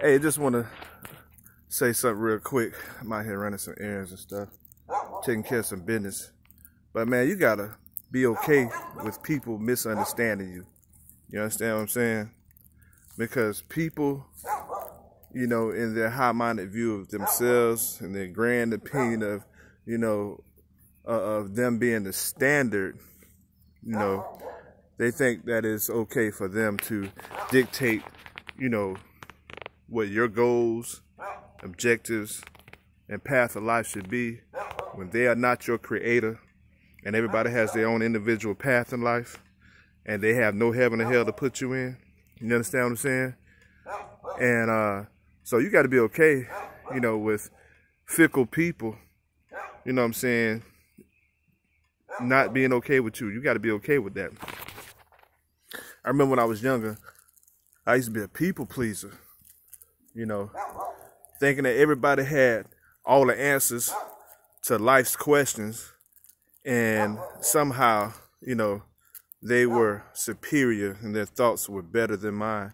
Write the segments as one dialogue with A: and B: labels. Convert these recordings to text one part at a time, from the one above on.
A: Hey, I just want to say something real quick. I'm out here running some errands and stuff, taking care of some business. But man, you gotta be okay with people misunderstanding you. You understand what I'm saying? Because people, you know, in their high-minded view of themselves and their grand opinion of, you know, uh, of them being the standard, you know, they think that it's okay for them to dictate, you know, what your goals, objectives, and path of life should be when they are not your creator and everybody has their own individual path in life and they have no heaven or hell to put you in. You understand what I'm saying? And uh, so you got to be okay, you know, with fickle people, you know what I'm saying, not being okay with you. You got to be okay with that. I remember when I was younger, I used to be a people pleaser, you know, thinking that everybody had all the answers to life's questions and somehow, you know, they were superior and their thoughts were better than mine.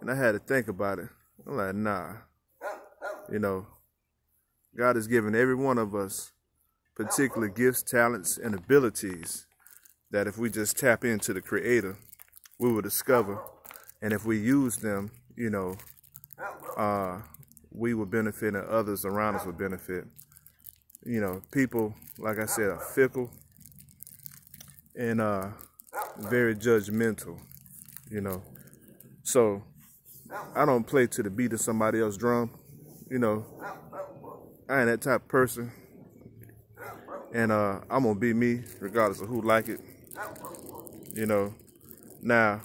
A: And I had to think about it. I'm like, nah. You know, God has given every one of us particular gifts, talents, and abilities that if we just tap into the Creator, we will discover. And if we use them, you know, uh, we will benefit and others around us will benefit. You know, people, like I said, are fickle and uh, very judgmental, you know. So I don't play to the beat of somebody else's drum, you know. I ain't that type of person. And uh, I'm gonna be me regardless of who like it. You know. Now,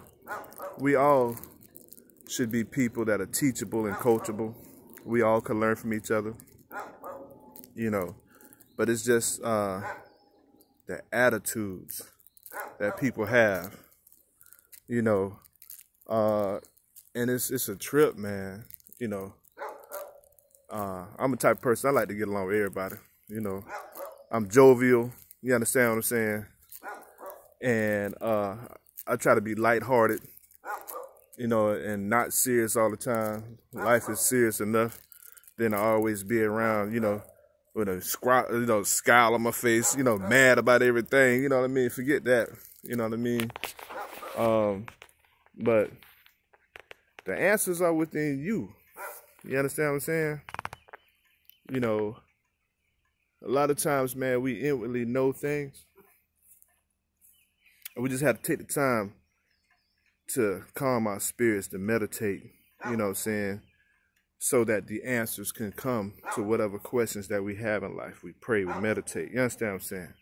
A: we all should be people that are teachable and coachable. We all can learn from each other. You know. But it's just uh, the attitudes that people have. You know. Uh, and it's it's a trip, man. You know. Uh, I'm a type of person I like to get along with everybody. You know. I'm jovial. You understand what I'm saying? And uh, I try to be lighthearted, you know, and not serious all the time. Life is serious enough. Then I always be around, you know, with a scowl, you know, scowl on my face, you know, mad about everything. You know what I mean? Forget that. You know what I mean? Um, but the answers are within you. You understand what I'm saying? You know, a lot of times, man, we inwardly know things. And we just have to take the time to calm our spirits, to meditate, you know what I'm saying? So that the answers can come to whatever questions that we have in life. We pray, we meditate. You understand what I'm saying?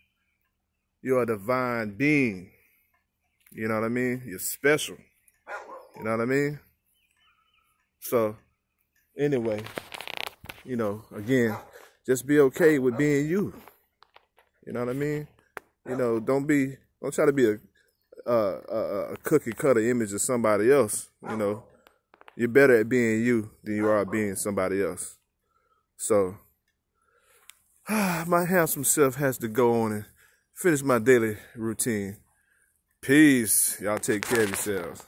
A: You're a divine being. You know what I mean? You're special. You know what I mean? So, anyway, you know, again, just be okay with being you. You know what I mean? You know, don't be, don't try to be a, a, a cookie cutter image of somebody else. You know, you're better at being you than you are being somebody else. So, my handsome self has to go on and finish my daily routine. Peace. Y'all take care of yourselves.